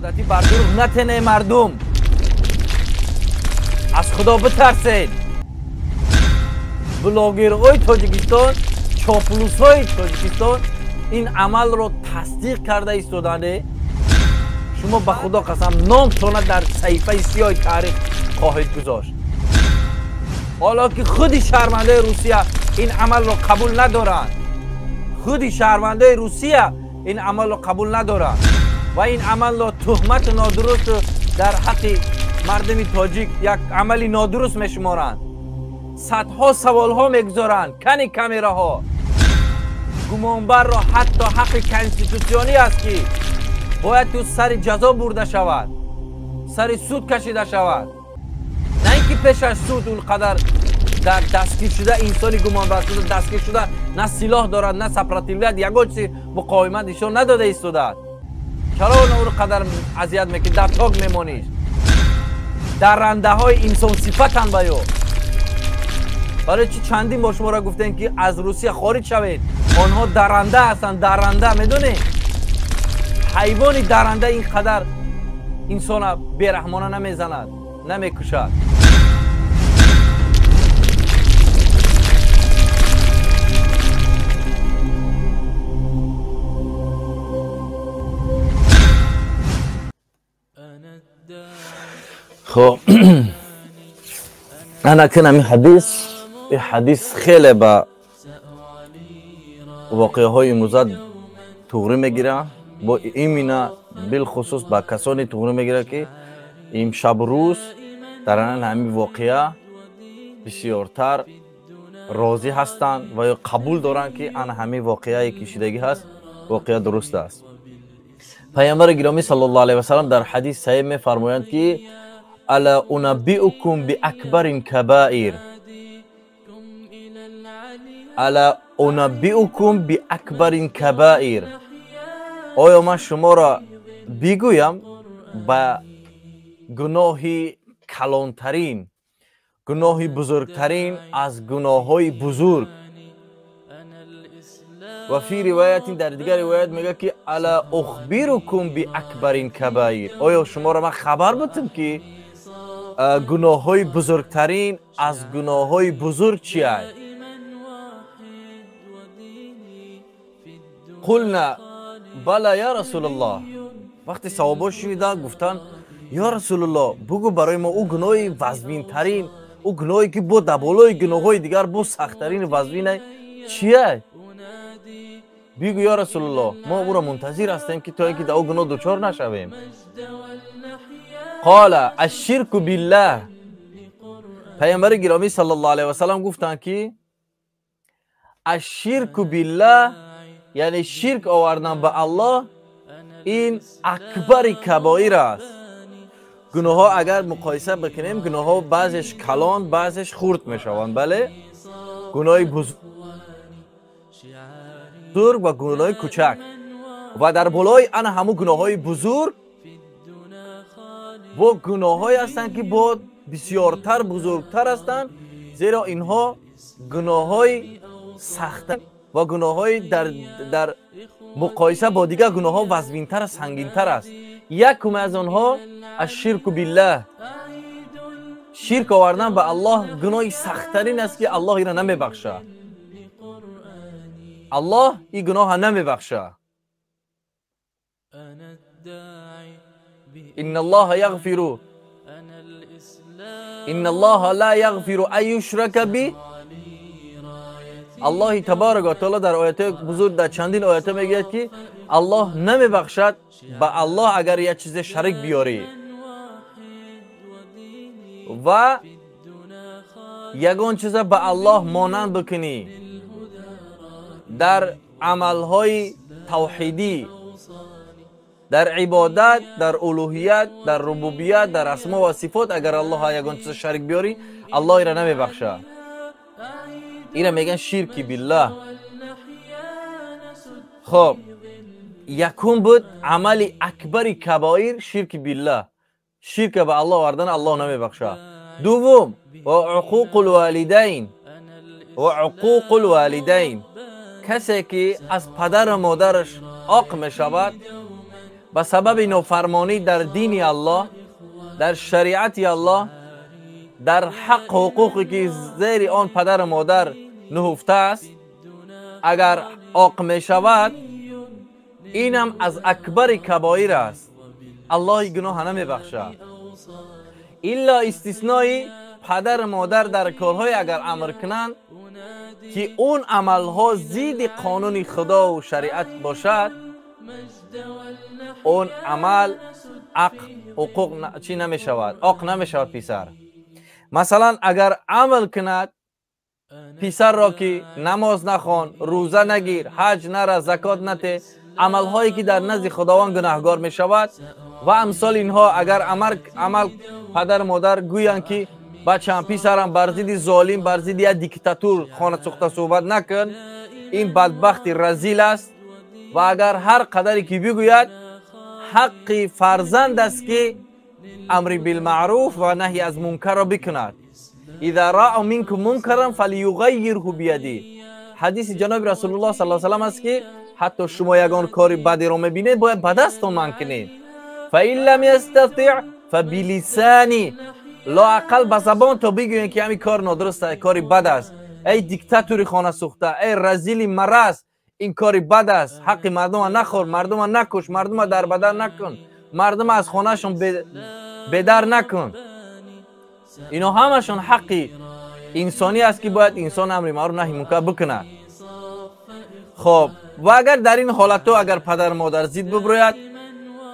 شهادتی بر دروغ نتنه مردم. از خدا بترسید بلاگرهای تاجیکستان چاپلوس های تاجیکستان این عمل رو تصدیق کرده ایستادنده شما به خدا قسم نامتان در صحیفه سیاه تاریخ خواهید گذاشت. حالا که خودی شرمنده روسیه این عمل رو قبول ندارند خودی شرمنده روسیه این عمل رو قبول ندارند و این عمل را تهمت نادرست در حق مردم تاجیک یک عملی نادرست میشمارند صدها سوال ها می‌گذارند. کنی کمیره ها گمانبر را حتی حق کنستیتوسیونی است که باید تو سر جزا برده شود. سر سود کشیده شود. نه اینکه پیش از سود اونقدر در دستگیر شده انسانی گمانبر شده دستگیر شده نه سلاح دارد نه سپراتیویت یگان چیزی مقاومت ایشان نداده ایستاده. چرا اون رو قدر اذیت می‌کنی در تاگ میمونی. درنده های انسان صفتن بیو برای چی چندین با شما را گفتن که از روسیه خارج شوید؟ آنها درنده هستند درنده می‌دونی؟ حیوانی درنده اینقدر انسان بیرحمانه نمی‌زند نمی‌کشد хоб анакин ҳамин ҳадис ин ҳадис хеле ба воқеаҳои имрӯза туғрӣ мегира. Бо имина билхусус ба касоне туғрӣ мегира ки имшабрӯз дар ан ҳамин воқеа бисёртар розӣ ҳастанд ва ё қабул доранд ки ан ҳамин воқеае ки шидагӣ ҳаст воқеа дуруст аст. Пайғамбари гиромӣ сал ллоу алайи васалам дар ҳадис саҳиб мефармоянд ки در حدیث صحیح میفرمایند که الا انبئکم باکبر الكبائر الا انبئکم باکبر الكبائر آیا من شما را بگویم با گناهی کلانترین گناهی بزرگترین از گناه های بزرگ و فی روایت در دیگر روایت میگه که الا اخبرکم باکبر الكبائر آیا شما را من خبر بدم که گناه های بزرگترین از گناه های بزرگ چی هست قلنا بلا یا رسول الله وقتی صحابه شیده گفتن یا رسول الله بگو برای ما او گناه وزبین ترین او گناهی که با دبالای گناه های دیگر با سختترین وزبین چیه بگو یا رسول الله ما او را منتظر هستیم که تا اینکه در او گناه دوچار نشویم قال الشرك بالله. پیامبر گرامی صلی الله علیه و سلم گفتند که الشرك بالله یعنی شرک آوردن به الله این اکبر کبایر است. گناه ها اگر مقایسه بکنیم گناه ها بعضش کلان بعضش خورد می شوند بله گناه بزرگ و گناه کوچک. و در بالای ان همو گناه های بزرگ با گناه های هستند که با بسیارتر بزرگتر هستند زیرا اینها گناه های سخت و گناه های در, در مقایسه با دیگر گناه ها وزبینتر سنگینتر است. یکم از آنها از شرک بالله. شرک آوردن به الله گناه سختترین است که الله را نمیبخشه. الله این گناه نمیبخشه. ان الله یغفر ان الله لا یغفر ان یشرک به الله تبارک و تعالی در آیات بزرگ در چندین آیات میگه که الله نمیبخشد به الله اگر یک چیز شریک بیاری و یگان چیز به الله مانند بکنی در عملهای дар ибодат дар улӯҳият дар рубубият дар асмо ва сифот агар аллоҳа ягон чиза шарик биёрӣ аллоҳ ира намебахшад ира мегӯян ширки биллаҳ. Хоб якум буд амали акбари кабоир ширки биллаҳ. Ширка ба аллоҳ овардан аллоҳ намебахшад дуввум ва уқуқу лвалидайн ва уқуқу лвалидайн касе ки аз падару модараш оқ мешавад به سبب نافرمانی در دین الله در شریعت الله در حق حقوقی که زیر آن پدر و مادر نهفته است. اگر آق می شود اینم از اکبر کبایر است. الله گناه نمی بخشد. الا استثنایی پدر مادر در کارهای اگر امر کنند که اون عملها زید قانون خدا و شریعت باشد он амал ақ ҳуқуқ чӣ намешавад? Оқ намешавад писар. Масалан агар амал кунад писарро ки намоз нахон рӯза нагир ҳаҷ нара закот нате амалҳое ки дар назди худованд гунаҳгор мешавад ва амсоли инҳо агар амал падар модар гӯянд ки бачам писарам бар зидди золим бар зидди як диктатур хонасӯхта суҳбат накун ин бадбахти разил аст سوخته صحبت نکن این بدبخت رزیل است و اگر هر قدری که بگوید حق فرزند است که امر بالمعروف و نهی از منکر را بکند اذا را منکم منکرا فلیغیره بیدی حدیث جناب رسول الله صلی الله علیه و است که حتی شما یگان کاری بدی را میبینید باید به دستتان من کنید فان لم یستطع فبلسانی لا اقل به زبان تا بگوین که همین کار نادرسته کاری بد است ای دیکتاتوری خانه سوخته ای رزیلی مرض این کاری بد است. حق مردم نخور مردم نکش مردم در بدن نکن. مردم از خانهشون بدر نکن. اینا همشون حقی. انسانی است که باید انسان امر معروف نهی منکر بکنه. خب و اگر در این حالت اگر پدر مادر زید ببروید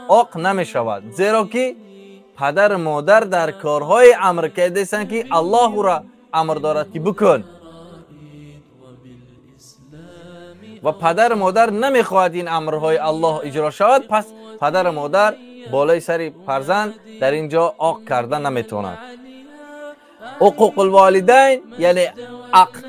آق نمی شود زیرا که پدر مادر در کارهای امر کرده که الله را امر دارد که بکن. و پدر مادر نمیخواهد این امرهای الله اجرا شود پس پدر مادر بالای سری فرزند در اینجا آق کردن نمیتوند حقوق الوالدین یعنی عقد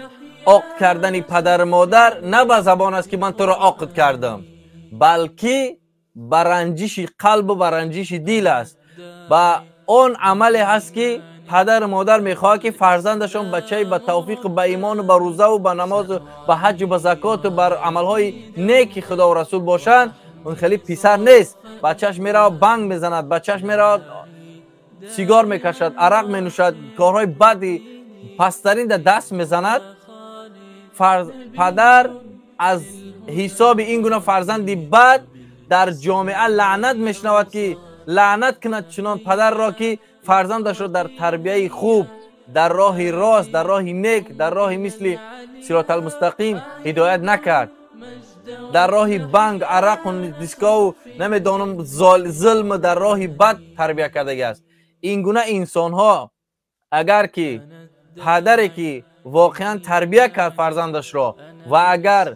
آق کردن پدر مادر نه به زبان است که من تو را عقد کردم بلکه برنجش قلب و برنجش دیل است و اون عملی هست که پدر مادر می‌خواه که فرزندشون بچه به توفیق به ایمان و به روزه و به نماز و به حج و به زکات و بر عملهای نیک خدا و رسول باشند. اون خیلی پیسر نیست. بچهش میره بنگ می‌زند. بچهش میره سیگار می‌کشد عرق مینوشد کارهای بدی پسترین دست می‌زند. پدر از حساب این گونه فرزندی بد در جامعه لعنت میشنود که لعنت کند چنان پدر را که فرزندش را در تربیه خوب در راه راست در راه نیک در راه مثل صراط المستقیم هدایت نکرد. در راه بنگ عرق و دیسکا و نمی‌دانم ظلم در راه بد تربیه کرده است. این گونه انسان ها اگر که پدری که واقعا تربیه کرد فرزندش را و اگر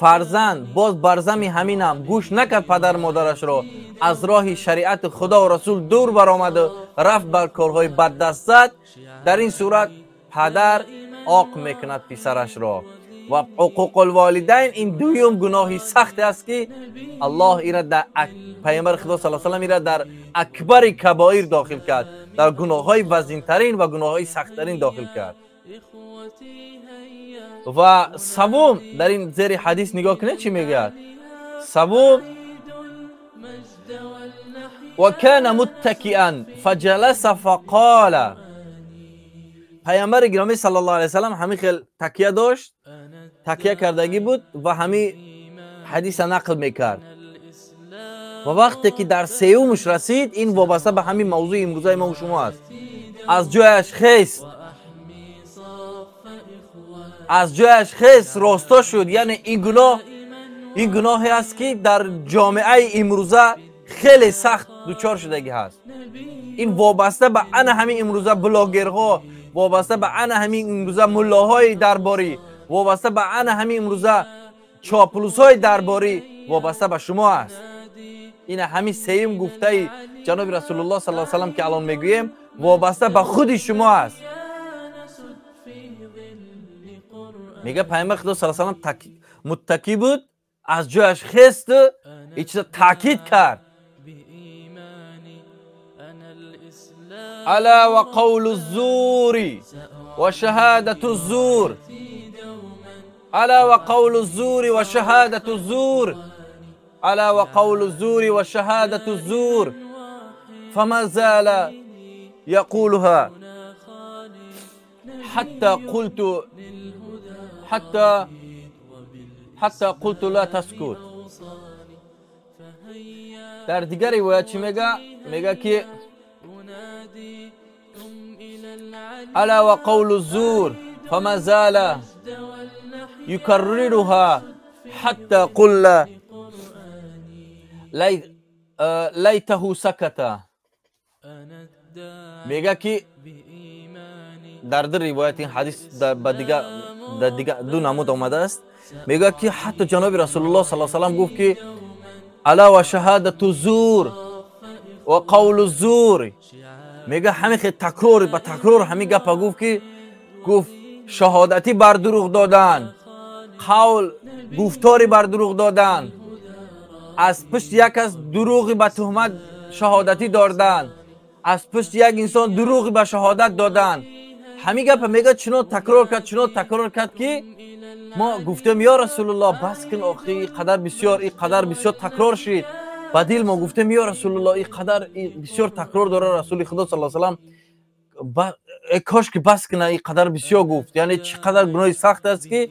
فرزند باز برزمی همینم گوش نکرد پدر مادرش را. از راه شریعت خدا و رسول دور برآمد و رفت بر کارهای بد دست زد در این صورت پدر آق می‌کند پسرش را. و حقوق الوالدین این دویم گناهی سخت است که الله ایرا در پیامبر خدا صلی الله علیه و در اکبر کبایر داخل کرد. در گناه های وزینترین و گناه های سختترین داخل کرد. و سوم در این زیر حدیث نگاه کنید چی میگه سوم و کان متکئا فجلس فقال پیامبر گرامی صلی الله علیه و سلم همین خیل تکیه داشت تکیه کردگی بود و همین حدیث نقل میکرد و وقتی که در سیومش رسید این وابسته به همین موضوع امروزه ما و شما است از جایش خیست از جایش خیست راستا شد. یعنی این گناه این گناهی است که در جامعه امروزه خیلی سخت دوچار شدگی هست. این وابسته به ان همین امروزه بلاگرها وابسته به ان همین امروزه ملاهای درباری وابسته به ان همین امروزه چاپلوس های درباری وابسته به شما است این همین سیم گفته جناب رسول الله صلی الله علیه و که الان می‌گوییم وابسته به خود شما است میگه پیامبر خدا صلی الله علیه و متکی بود از جایش خست این چیز تاکید کرد. الا و قول الزور و شهادت الزور. الا و قول الزور و شهادت الزور. الا و قول الزور و شهادت الزور. فما زال يقولها حتى قلت حتى حتى قلت لا تسكت. در دیگر روایت چی میگه؟ میگه که الا قول الزور فما زال يكررها حتى قل لیته سکت. میگه که در در روایت این حدیث در дар ду намуд омадааст мегӯяд ки ҳатто ҷаноби расулулло сал салам гуфт ки ала ва шаҳадату зур ва қавлу зур мега ҳамин хел такрор ба такрор ҳамин гапа гуфт ки гуфт шаҳодатӣ бар дурӯғ додан қавл гуфторӣ бар дурӯғ додан аз пишт як кас дурӯғи ба тӯҳмат шаҳодатӣ додан аз пишт як инсон дурӯғи ба шаҳодат додан همین گپ میگه چنو تکرار کرد چنو تکرار کرد که ما گفتم یا رسول الله بس کن آخی قدر بسیار این قدر بسیار تکرار شد با دل ما گفتم یا رسول الله این قدر بسیار تکرار داره رسول خدا صلی الله علیه و کاش که بس کنه این قدر بسیار گفت. یعنی چقدر گناه سخت است که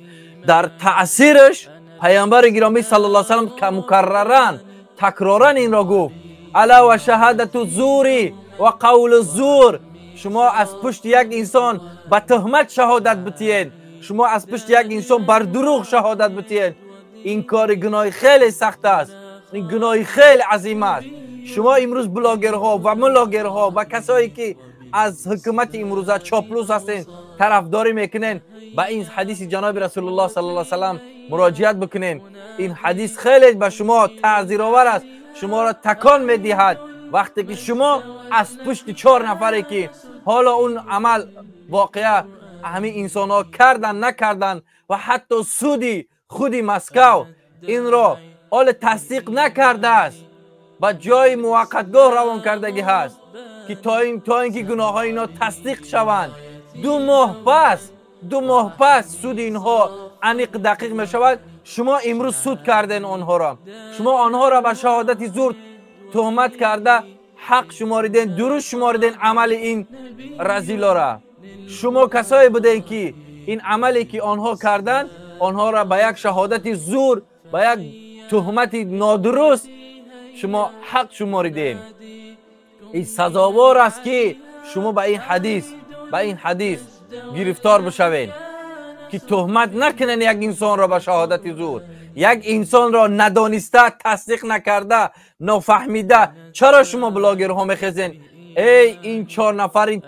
در تاثیرش پیامبر گرامی صلی الله علیه و سلم مکررن تکرارن این را گفت. الا و شهادت زوری و قول زور شما از پشت یک انسان به تهمت شهادت بتین. شما از پشت یک انسان بر دروغ شهادت بتین. این کار گناه خیلی سخت است. این گناه خیلی عظیم است. شما امروز بلاگرها و ملاگرها و کسایی که از حکومت امروزه چاپلوس هستین طرفداری می‌کنین با این حدیث جناب رسول الله صلی الله علیه و سلم مراجعت بکنین. این حدیث خیلی به شما تعذیر آور است. شما را تکان می‌دهد. وقتی که شما از پشت چهار نفری که حالا اون عمل واقعا همین انسان ها کردن نکردن و حتی سودی خودی مسکو این را حال تصدیق نکرده است و جای موقتگاه روان کردگی هست که تا این تا اینکه گناه های اینا تصدیق شوند. دو ماه پس دو ماه پس سود اینها انیق دقیق می شود شما امروز سود کردن آنها را. شما آنها را به شهادت زور تهمت کرده حق شماریدن درست شماریدن عمل این رزیلا را. شما کسایی بودین که این عملی که آنها کردن آنها را به یک شهادت زور به یک تهمت نادرست شما حق شماریدین. این سزاوار است که شما به این حدیث به این حدیث گرفتار بشوین. که تهمت نکنن یک انسان را به شهادت زور. یک انسان را ندانسته تصدیق نکرده نفهمیده. چرا شما بلاگرها میخزین ای این چهار نفر این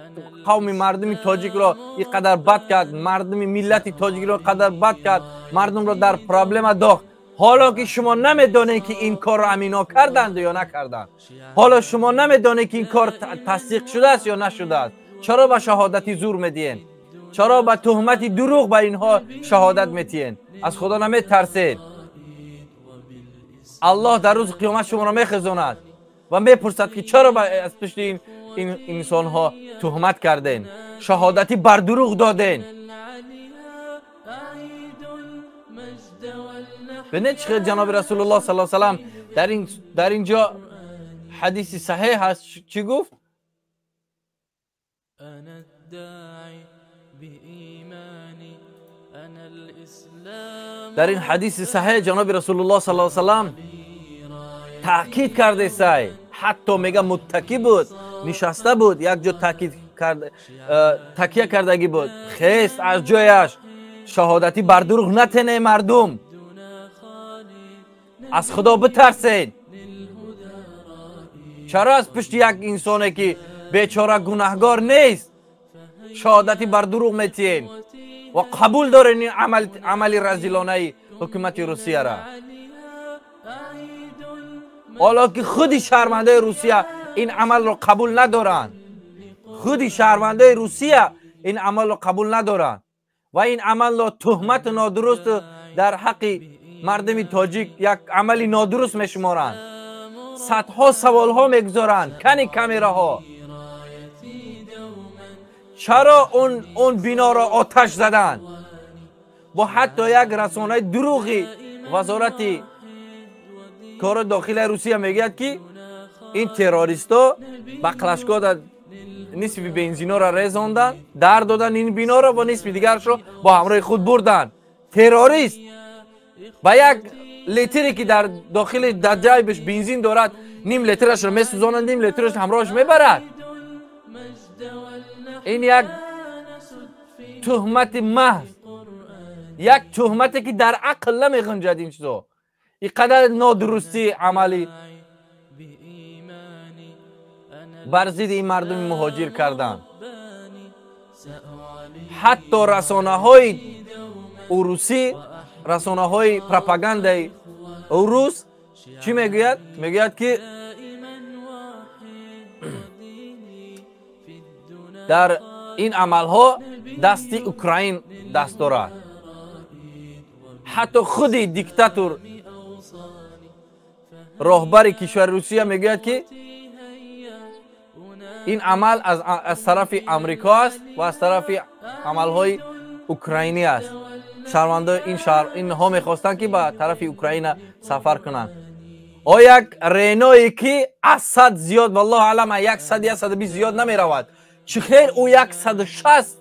قوم مردم تاجیک را اینقدر بد کرد مردم ملت تاجیک را قدر بد کرد مردم را در پرابلم داخت حالا که شما نمی‌دانید که این کار را امینا کردند یا نکردند. حالا شما نمی‌دانید که این کار تصدیق شده است یا نشده است. چرا به شهادتی زور میدین؟ چرا به تهمتی دروغ به اینها شهادت میتین؟ از خدا نمیترسید الله در روز قیامت شما را میخزاند و می‌پرسد که چرا از پشت این این انسان ها تهمت کردین؟ شهادتی بر دروغ دادین. ببینید چه جناب رسول الله صلی الله علیه و در این در اینجا حدیث صحیح هست. چی گفت؟ در این حدیث صحیح جناب رسول الله صلی الله علیه و تاکید کرده سای حتی میگه متکی بود نشسته بود یک جا تاکید کرده تکیه کردگی بود. خیست از جایش. شهادتی بر دروغ نتنه مردم. از خدا بترسید چرا از پشت یک انسانه که بیچاره گناهگار نیست؟ شهادتی بر دروغ میتین. و قبول دارین حالا که خودی شرمنده روسیه این عمل رو قبول ندارن. خودی شهرونده روسیه این عمل رو قبول ندارن. و این عمل رو تهمت نادرست در حق مردم تاجیک یک عملی نادرست میشمارن صدها سوال ها می‌گذارن کنی کمیره ها چرا اون اون بینا را آتش زدن؟ با حتی یک رسانه دروغی وزارت کار داخل روسیه می‌گوید که این تروریستا با کلاشکو در نصف بنزینا را رزاندن در دادن این بینا را و نصف دیگرش رو با همراه خود بردن. تروریست با یک لیتری که در داخل در جایبش بنزین دارد نیم لیترش رو میسوزانند نیم لیترش همراهش می‌برد. این یک تهمت محض یک تهمتی که در عقل نمیغنجد این چیزا и қадар нодурусти амали. Бар зидди ин мардуми муҳоҷир карданд ҳатто расонаҳои урусӣ расонаҳои пропагандаи урус чӣ мегӯяд? Мегӯяд ки дар ин амалҳо дасти украин даст дорад. Ҳатто худи диктатор роҳбари кишвари русия мегӯяд ки ин амал аз тарафи амрико аст ва аз тарафи амалҳои украинӣ аст. шаҳрвандаи ин шаҳр инҳо мехостанд ки ба тарафи украина сафар кунанд. О як реное ки аз сад зиёд валлоҳ алама як сад як саду бист зиёд намеравад. Чихел ӯ як саду шаст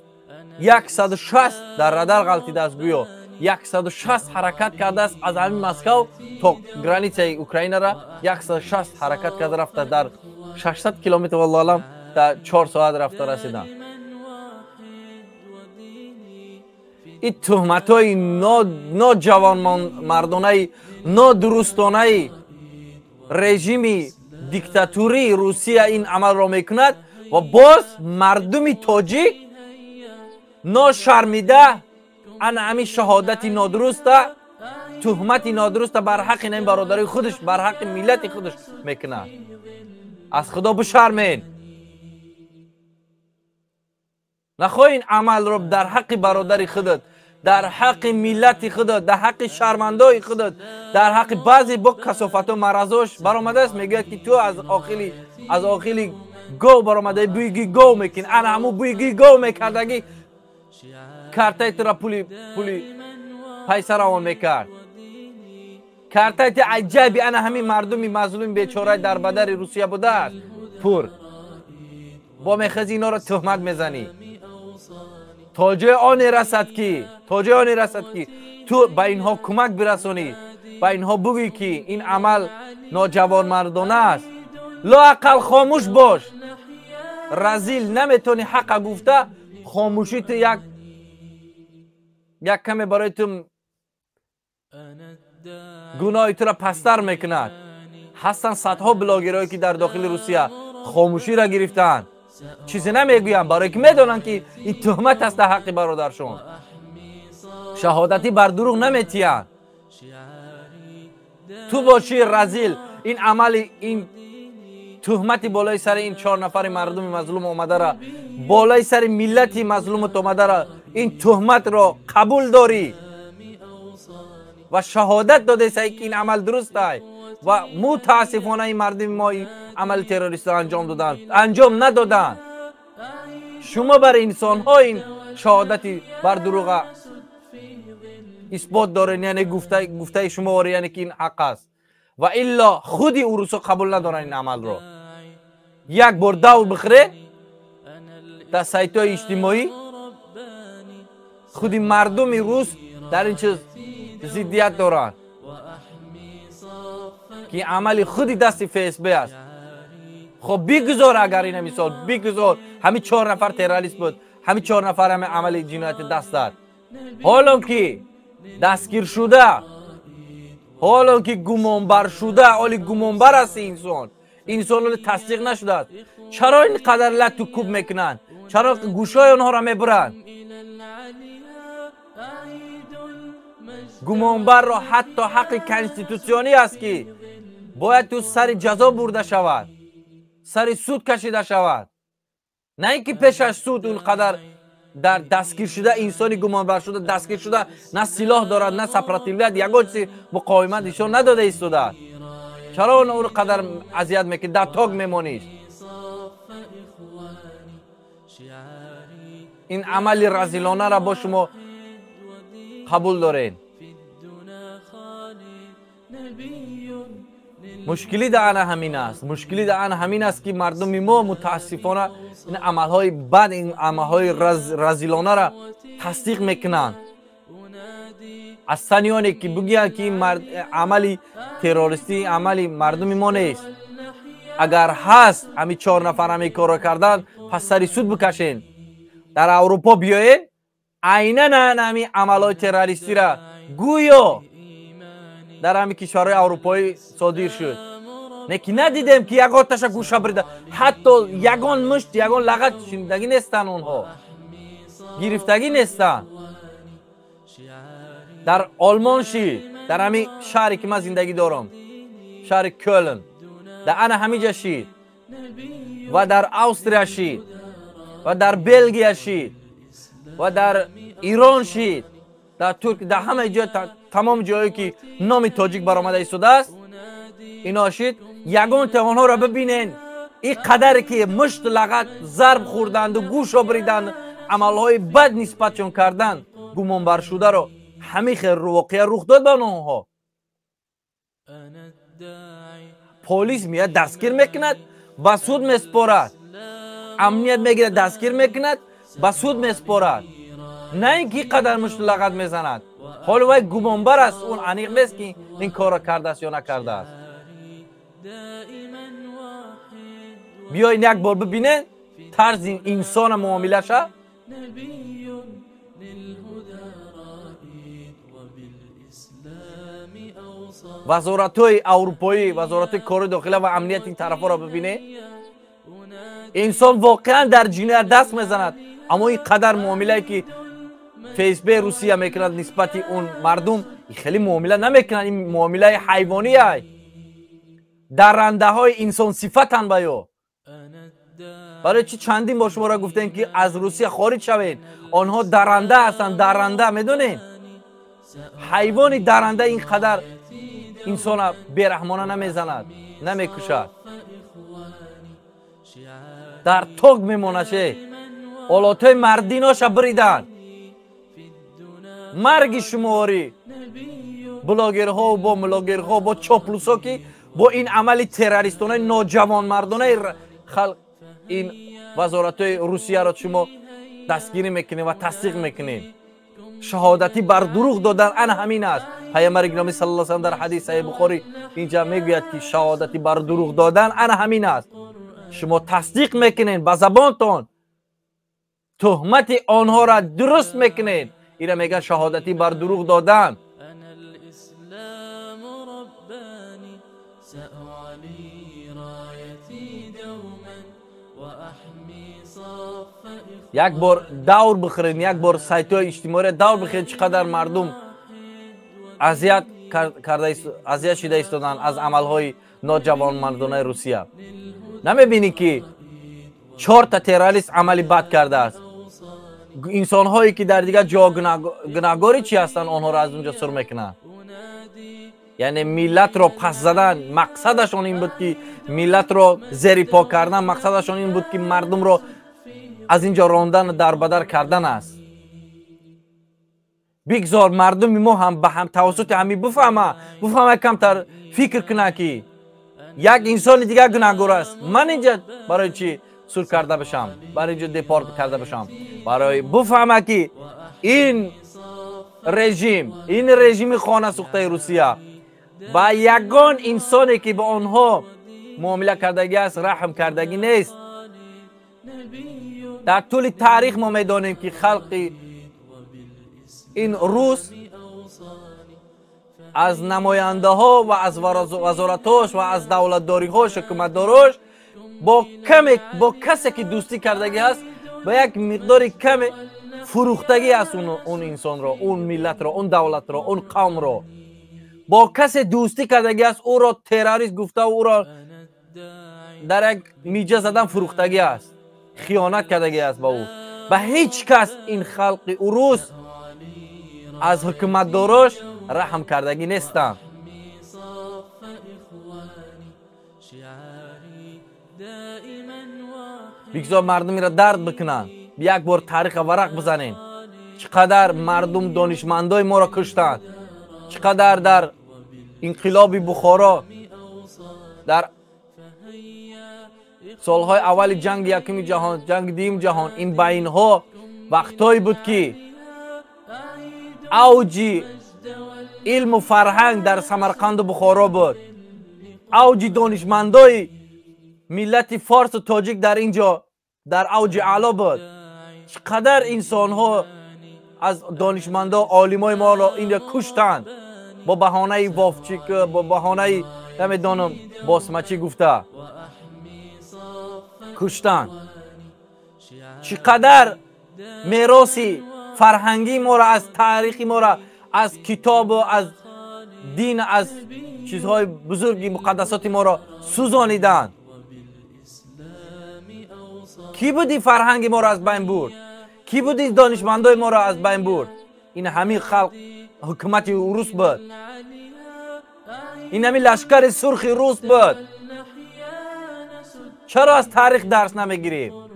як саду шаст дар радар ғалтидааст гӯё 160 ҳаракат кардааст аз ҳамин москав то границаи украинара 160 ҳаракат карда рафта дар 600 километр валлоалам дар 4 соат рафта расидан ин тӯҳматҳои ноҷавонмардонаи нодурустонаи режими диктатурии русия ин амалро мекунад ва боз мардуми тоҷик ношармида مردم تاجیک ناشرمیده ان همین شهادتی نادرست تهمتی نادرست بر حق این برادری خودش بر حق ملت خودش می‌کنه. از خدا بشرمین نخواهین عمل رو در حق برادر خودت در حق ملت خودت در حق شرمندای خودت در حق بعضی با کسافت و مرزاش برآمده است. میگه که تو از آخلی از آخلی گو برآمده بویگی گو میکن. انا همو بویگی گو میکردگی. کارتای تو را پولی پولی پیسه روان می‌کرد. کارتای عجبی انا همین مردمی مظلوم بیچاره در بدر روسیه بوده پور با میخزی اینا را تهمت می‌زنی. تا جای آن رسد کی؟ تا جای آن رسد کی؟ تو به اینها کمک برسونی. به اینها بگی که این عمل ناجوان مردانه است. لا اقل خاموش باش. رزیل نمی‌تونی حق گفته خاموشی تو یک یک کمی برای تو گناه تو را پستر می‌کند. هستن صدها بلاگرایی که در داخل روسیه خاموشی را گرفتند چیزی نمی‌گویم برای که می‌دونن که این تهمت است در حق برادرشون. شهادتی بر دروغ نمیتیان. تو باشی رزیل. این عمل این تهمتی بالای سر این چهار نفر مردم مظلوم آمده را بالای سر ملتی مظلوم آمده را این تهمت را قبول داری و شهادت داده که این عمل درست است و متاسفانه این مردم ما عمل تروریست انجام دادن انجام ندادن شما بر انسان ها این شهادتی بر دروغ اثبات دارین یعنی گفته, گفته شما واره یعنی که این حق است و الا خودی روسا قبول ندارن این عمل رو یک بار دور بخره در سایت های اجتماعی خودی مردم روس در این چیز زیدیت دارن که عمل خودی دست فیسبوک است خب بگذار اگر این مثال بگذار همین چهار نفر تروریست بود همین چهار نفر همه عمل جنایت دست داد حالا که دستگیر شده حالا که گمانبر شده حالی گمانبر است انسان انسان تصدیق نشده چرا اینقدر لط و کوب می‌کنن چرا گوشای آنها را می‌برند؟ گمانبر را حتی حق کنستیتوسیونی است که باید تو سر جزا برده شود سر سود کشیده شود. نه اینکه پیش از سود اونقدر در دستگیر شده انسانی گمان شده دستگیر شده نه سلاح دارد نه سپراتیویت یگان چیزی مقاومت ایشان نداده ایستاده. چرا اون اون قدر اذیت می‌کنی؟ در تاگ میمونی این عمل رزیلانه را با شما قبول دارین. مشکلی در همین است. مشکلی در همین است که مردم ما متاسفانه این عملهای بد این عملهای رز، رزیلانه را تصدیق می‌کنند. از سنیانی که بگیند که مرد عملی تروریستی عملی مردم ما نیست. اگر هست همین چهار نفر همی کارو کردن پس سری سود بکشین. дар аврупо биёем айнанан ҳамин амалҳои террористира гӯё дар ҳамин кишварҳои аврупоӣ содир шуд. Лекин надидем ки як оташа гӯша бурида ҳатто ягон мушт ягон лағат шинидагӣ нестанд онҳо. Гирифтагӣ нестанд дар олмон шӣ дар ҳамин шаҳре ки ман зиндагӣ дорам шаҳри кёлн дар ана ҳамиҷа шид ва дар австрия шид و در بلگیا شید و در ایران شید. در ترک در همه جا تمام جایی که نام تاجیک برآمده ایستاده است اینا شید. یگان تهانها را ببینین این قدر که مشت لغت ضرب خوردند و گوش بریدند عملهای بد نسبتشون کردن گمان بر شده رو همین خیر واقعا رخ داد به اونها پلیس میاد دستگیر می‌کند با سود میسپارد. امنیت می‌گیره دستگیر می‌کند با سود میسپارد. نه اینکه قدر مشت لغت می‌زند. حال وای گمانبر است اون عنیق نیست که این کار کرده است یا نکرده است. بیاین یک بار ببینه طرز این انسان معامله شد وزارت های اروپایی وزارت کار داخله و امنیت این طرف را ببینه. انسان واقعا در جنایت دست می‌زند. اما این قدر معامله که فیسبوک روسیه می‌کند نسبت اون مردم خیلی معامله نمی‌کنن. این معامله حیوانی های. درنده های انسان صفتن باید برای چی چندین با شما را گفتن که از روسیه خارج شوید؟ آنها درنده هستند. درنده می‌دونین؟ حیوانی درنده این قدر انسان بیرحمانه نمی‌زند. نمی‌کشد در توگ میمونه اولادهای مردیناش بریدن. مرگ شماری. بلاگرها و با ملاگرها با چاپلوسا که با این عمل تروریستانه نوجوان مردانه خلق این وزارت روسیه را شما دستگیری می‌کنید و تصدیق می‌کنید شهادتی بر دروغ دادن ان همین است. پیامبر گرامی صلی الله علیه و در حدیث صحیح بخاری اینجا می‌گوید که شهادتی بر دروغ шумо тасдиқ мекунед ба забонтон. Туҳмати онҳоро дуруст мекунед. Ира мегӯяд шаҳодатӣ бар дурӯғ додан як бор давр бихӯред як бор сайтҳои иҷтимоиро давр бихӯред чӣ қадар мардум азият карда азият шуда истоданд аз амалҳои ноҷавонмардонаи русия. Намебинӣ ки чорта террорист амали бад кардааст. Инсонҳое ки дар дигар ҷо гунагорӣ чӣ ҳастанд онҳоро аз унҷо сур мекунанд. Яъне миллатро пас задан мақсадашон ин буд ки миллатро зери по кардан мақсадашон ин буд ки мардумро аз ин ҷо рондан дарбадар кардан аст. Бигзор мардуми мо ҳам ба ҳам тавассути ҳамин буфаҳма буфаҳма камтар фикр куна ки یک انسان دیگه گناهگار است من اینجا برای چی سور کرده بشم برای اینجا دیپارت کرده بشم برای بفهمه که این رژیم این رژیم خانه سوخته روسیه با یگان انسانی که به آنها معامله کردگی است رحم کردگی نیست در طول تاریخ ما می‌دانیم که خلق این روس از نماینده ها و از وزارتاش و از دولتداری هاش داراش با کم با کسی که دوستی کردگی هست با یک مقدار کم فروختگی است اون, اون انسان را اون ملت را اون دولت را اون قوم را. با کسی دوستی کردگی است او را تروریست گفته و او را در یک میجه زدن فروختگی است خیانت کردگی است با او. به هیچ کس این خلق اروس از حکومت داراش رحم کردگی نیستم. بگذار مردمی را درد بکنن. یک بار تاریخ ورق بزنیم چقدر مردم دانشمندای ما را کشتند چقدر در انقلاب بخارا در سالهای اول جنگ یکم جهان جنگ دیم جهان این بین ها وقتایی بود که اوجی علم و فرهنگ در سمرقند و بخارا بود. اوج دانشمندای ملت فارس و تاجیک در اینجا در اوج اعلا بود. چقدر انسان ها از دانشمندا عالمای ما را اینجا کشتند. با بهانه وافچیک با بهانه نمی‌دانم باسمچی گفته. کشتند. چقدر میراثی فرهنگی ما را از تاریخی ما را از کتاب و از دین از چیزهای بزرگی مقدسات ما را سوزانیدند کی بودی فرهنگ ما را از بین برد؟ کی بودی دانشمندای ما را از بین برد؟ این همین خلق حکومت روس بود. این همین لشکر سرخ روس بود. چرا از تاریخ درس نمی‌گیریم؟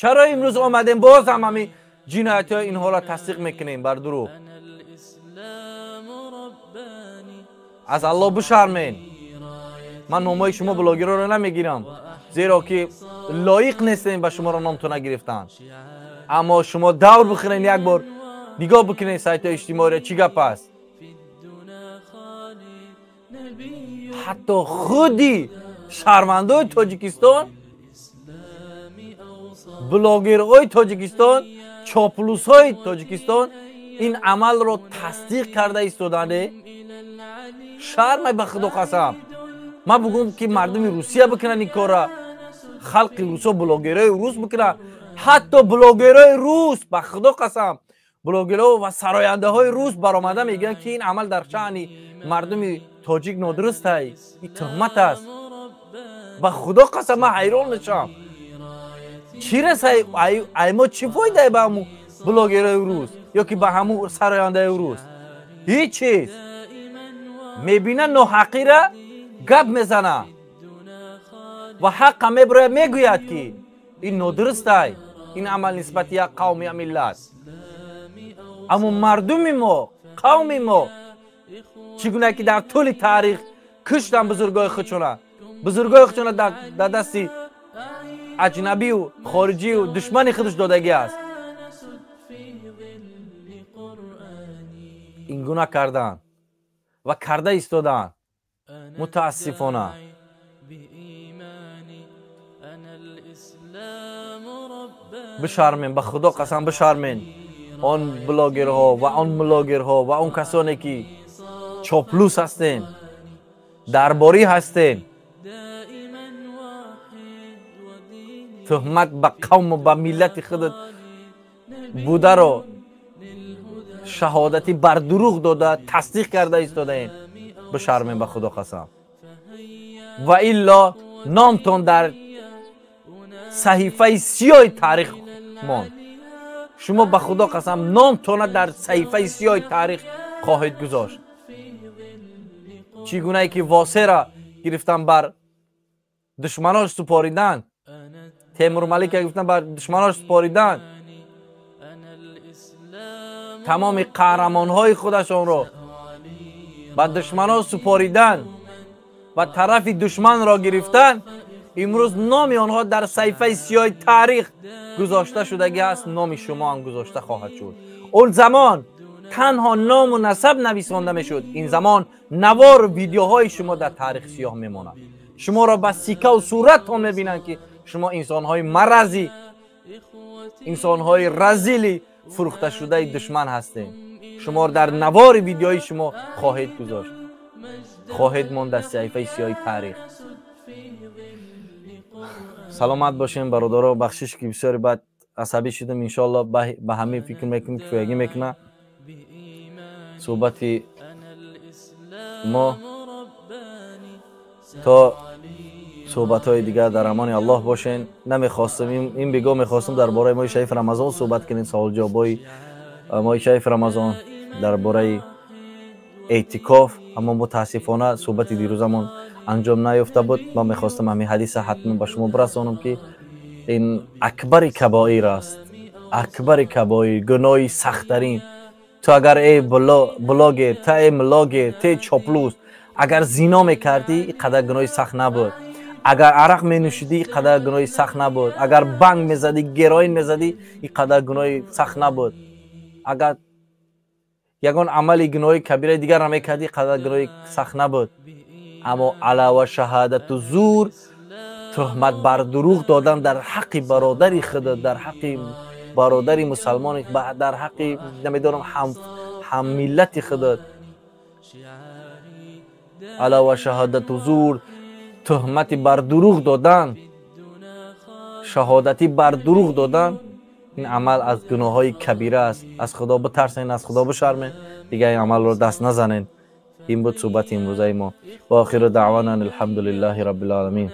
چرا امروز آمدیم؟ باز هم همین جنایت های این حالا تصدیق می‌کنیم بر درو از الله بشرمین. من نامای شما بلاگرها رو نمی‌گیرم زیرا که لایق نیستیم به شما را نامتون نگرفتن. اما شما دور بخیرین یک بار نگاه بکنین سایت اجتماعی را چی گپ است حتی خودی شرمنده تاجیکستان блогерҳои тоҷикистон чоплусҳои тоҷикистон ин амалро тасдиқ карда истодане шармай ба худо қасам. Ман бугум ки мардуми русия бикунанд ин корра халқи русо блогерҳои рус бикунанд ҳатто блогерҳои рус ба худо қасам. Блогерҳо ва сарояндаҳои рус баромада мегӯянд ки ин амал дар шаъни мардуми тоҷик нодурустай и туҳмат аст. Ба худо қасам ман ҳайрон мешавам чӣ расай аймо чӣ фоидае ба ҳамун блогерҳои рус ё ки ба ҳамун сарояндаи рус ҳеҷ чиз. Мебина ноҳақира гап мезана. Ва ҳаққа мебуроя мегӯяд ки ин нодурустай ин амал нисбати як қавми я миллат аммо мардуми мо қавми мо чӣ гуна ки дар тӯли таърих куштан бузургои худшона? Бузургои худшона дар дасти аҷнабию хориҷию душмани худаш додагӣ аст. Ин гуна карданд ва карда истоданд мутаассифона. Бишармен ба худо қасам бишармен. Он блогерҳо ва он млогерҳо ва он касоне ки чоплус ҳастен дарборӣ تهمت به قوم و به ملت خودت بوده را شهادتی بر دروغ داده تصدیق کرده ایستاده. به شرمن به خدا قسم. و الا نامتون در صحیفه سیای تاریخ مان شما به خدا قسم نامتون در صحیفه سیای تاریخ خواهید گذاشت. چیگونه ای که واسه را گرفتن بر دشمناش سپاریدن تیمور ملک گفتن بر دشمناش سپاریدن. تمام قهرمان های خودشان را به دشمنان سپاریدن و طرف دشمن را گرفتن. امروز نام آنها در صحیفه سیاه تاریخ گذاشته شده شدگی است نام شما هم گذاشته خواهد شد. اون زمان تنها نام و نسب نویسانده می شد این زمان نوار ویدیوهای شما در تاریخ سیاه می ماند شما را به سیکه و صورت ها می بینند که شما انسان های مرزی انسان های رزیلی فروخته شده دشمن هستید شما در نوار ویدیوی شما خواهید گذاشت. خواهید ماند از صحیفه سیاه تاریخ. سلامت باشیم و بخشش که بسیار بعد عصبی شدم. انشالله به همه فکر می‌کنم که فیاغی می‌کنه صحبت ما تا صحبت های دیگر در امان الله باشین. نمی‌خواستم این بگو می‌خواستم در باره مای شریف رمضان صحبت کنیم سوال جوابای مای شریف رمضان در باره اعتکاف. اما متاسفانه صحبت دیروزمون انجام نیافته بود. ما می‌خواستم همین حدیث حتما به شما برسانم که این اکبر کبایر است. اکبر کبایر گناهی سختترین. تو اگر ای بلاگ تا ای ملاگیر تا چاپلوس اگر زینا می‌کردی قدر گناهی سخت نبود. агар арақ менӯшидӣ и қадар гуноҳи сахт набуд. Агар банг мезадӣ героин мезадӣ и қадар гуноҳи сахт набуд. Агар ягон амали гуноҳи кабираи дигар намекардӣ қадар гуноҳи сахт набуд. Аммо алава шаҳадату зур тӯҳмат бар дурӯғ додан дар ҳаққи бародари худат дар ҳаққи бародари мусалмон дар ҳаққи намедонам ҳаммиллати худат. Алава шаҳадату зур تهمتی بر دروغ دادن شهادتی بر دروغ دادن این عمل از گناه های کبیره است. از خدا بترسین از خدا بشرمین. دیگه این عمل رو دست نزنین. این بود صحبت امروزه ما. و آخر دعوانا الحمدلله رب العالمین.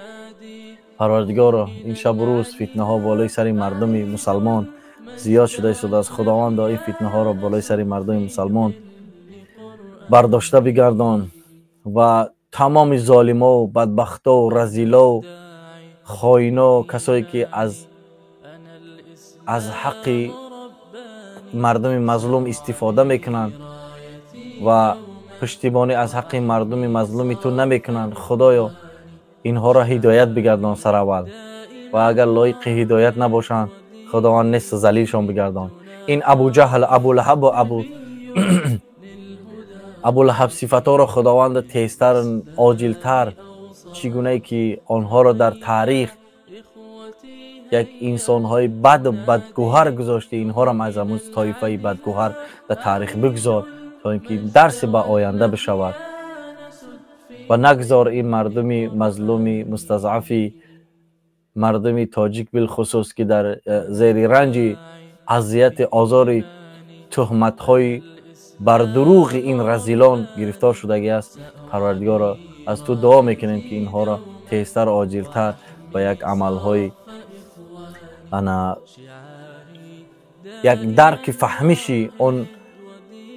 پروردگارا این شب روز فتنه ها بالای سر مردم مسلمان. زیاد شده است از خداوند این فتنه ها را بالای سر مردم مسلمان. برداشته بگردان و تمام ظالما و بدبختا و رزیلا و خائنا کسایی که از از حق مردم مظلوم استفاده می‌کنند و پشتیبانی از حق مردم مظلومی تو نمی‌کنند خدایا اینها را هدایت بگردان سر اول. و اگر لایق هدایت نباشند خداوند نیست زلیلشان بگردان. این ابو جهل ابو لحب و ابو ابو لحب صفتا را خداوند تیزتر عاجلتر چگونه که آنها را در تاریخ یک انسان های بد و بدگوهر گذاشته اینها را از امون طایفه بدگوهر در تاریخ بگذار تا اینکه درس به آینده بشود. و نگذار این مردمی مظلومی مستضعفی مردمی تاجیک بالخصوص که در زیر رنج اذیت آزار تهمت های بر دروغ این رزیلان گرفتار شدگی است. پروردگار از تو دعا می‌کنیم که اینها را تیزتر آجیلتر و یک عمل های انا یک درک فهمیشی اون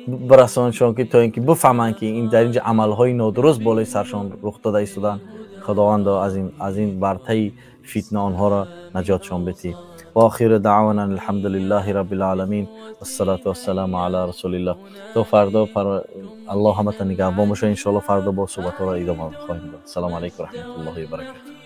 برسانشان که تا اینکه بفهمن که این در اینجا عمل های نادرست بالای سرشان رخ داده ایستادن. خداوند از این از این برته فتنه آنها را نجاتشان بتی و آخر دعوانا الحمد لله رب العالمین والصلاة والسلام علی رسول الله. تو فردا پر الله همه تا نگهبان باشه ان فردا با صحبت را ادامه خواهیم داد السلام علیکم و رحمت الله و برکاته.